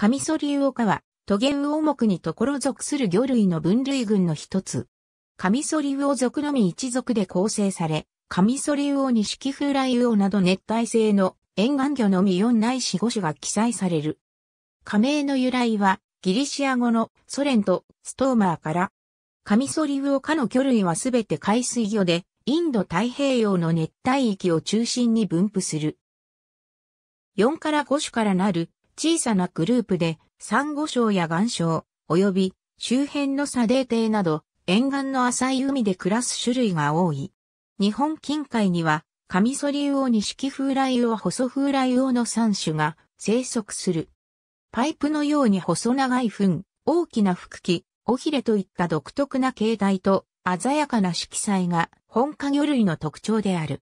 カミソリウオ科は、トゲウオ目に所属する魚類の分類群の一つ。カミソリウオ属のみ一族で構成され、カミソリウオニシキフライウオなど熱帯性の沿岸魚のみ4ないし5種が記載される。加名の由来は、ギリシア語のソレンとストーマーから、カミソリウオ科の魚類はすべて海水魚で、インド太平洋の熱帯域を中心に分布する。4から5種からなる小さなグループで、サンゴ礁や岩礁、及び周辺の砂泥底など、沿岸の浅い海で暮らす種類が多い。日本近海には、カミソリウオニシキフウライウオ細フウライウオの3種が生息する。パイプのように細長い糞、大きな腹気、尾ひれといった独特な形態と鮮やかな色彩が本科魚類の特徴である。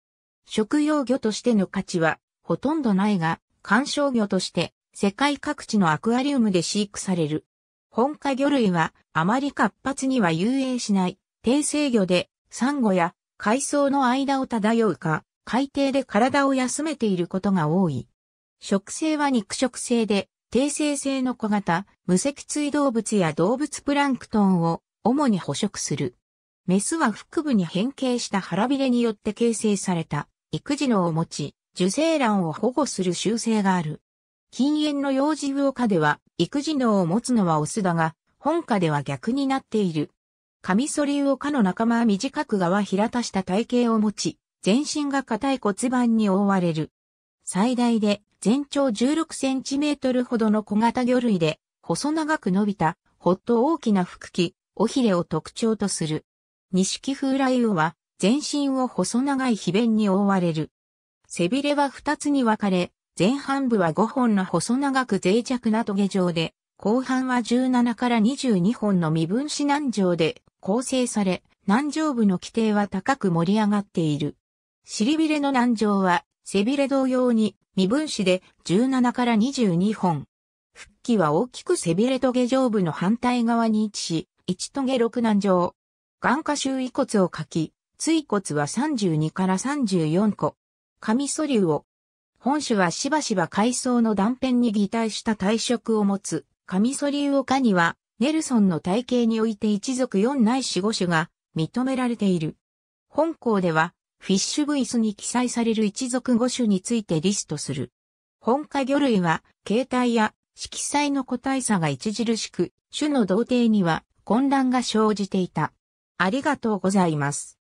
食用魚としての価値はほとんどないが、観賞魚として世界各地のアクアリウムで飼育される。本科魚類はあまり活発には遊泳しない低生魚でサンゴや海藻の間を漂うか海底で体を休めていることが多い。食性は肉食性で低生性の小型無脊椎動物や動物プランクトンを主に捕食する。メスは腹部に変形した腹びれによって形成された育児のを持ち、受精卵を保護する習性がある。禁煙の幼児魚科では、育児能を持つのはオスだが、本科では逆になっている。カミソリウオ科の仲間は短く側平たした体型を持ち、全身が硬い骨盤に覆われる。最大で全長16センチメートルほどの小型魚類で、細長く伸びた、ほっと大きな腹気、尾ひれを特徴とする。錦風来魚は、全身を細長い皮弁に覆われる。背びれは二つに分かれ、前半部は5本の細長く脆弱なトゲ状で、後半は17から22本の未分子軟状で構成され、軟状部の規定は高く盛り上がっている。尻びれの軟状は、背びれ同様に未分子で17から22本。腹気は大きく背びれトゲ上部の反対側に位置し、1トゲ6軟状。眼下周囲骨を書き、椎骨は32から34個。カミソリウオ。本種はしばしば海藻の断片に擬態した体色を持つ、カミソリウオ科には、ネルソンの体系において一族4ないし5種が認められている。本校では、フィッシュブイスに記載される一族5種についてリストする。本科魚類は、形態や色彩の個体差が著しく、種の同定には混乱が生じていた。ありがとうございます。